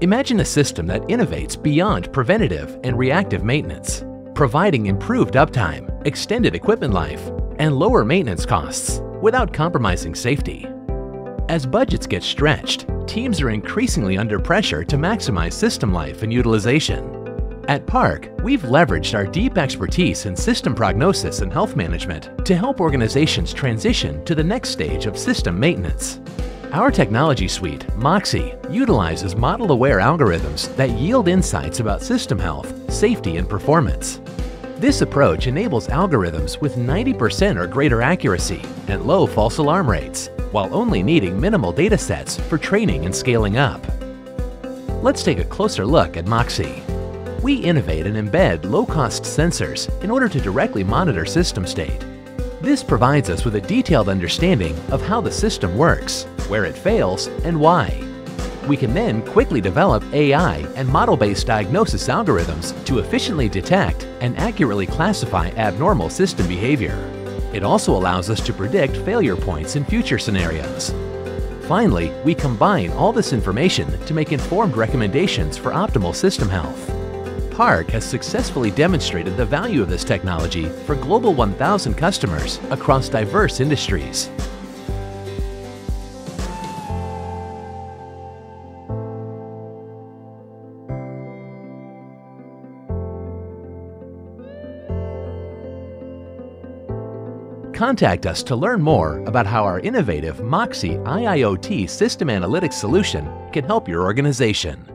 Imagine a system that innovates beyond preventative and reactive maintenance, providing improved uptime, extended equipment life, and lower maintenance costs without compromising safety. As budgets get stretched, teams are increasingly under pressure to maximize system life and utilization. At PARC, we've leveraged our deep expertise in system prognosis and health management to help organizations transition to the next stage of system maintenance. Our technology suite, MOXI, utilizes model-aware algorithms that yield insights about system health, safety, and performance. This approach enables algorithms with 90% or greater accuracy and low false alarm rates, while only needing minimal data sets for training and scaling up. Let's take a closer look at MOXI. We innovate and embed low-cost sensors in order to directly monitor system state. This provides us with a detailed understanding of how the system works, where it fails, and why. We can then quickly develop AI and model-based diagnosis algorithms to efficiently detect and accurately classify abnormal system behavior. It also allows us to predict failure points in future scenarios. Finally, we combine all this information to make informed recommendations for optimal system health. PARC has successfully demonstrated the value of this technology for Global 1000 customers across diverse industries. Contact us to learn more about how our innovative MOXI IIoT system analytics solution can help your organization.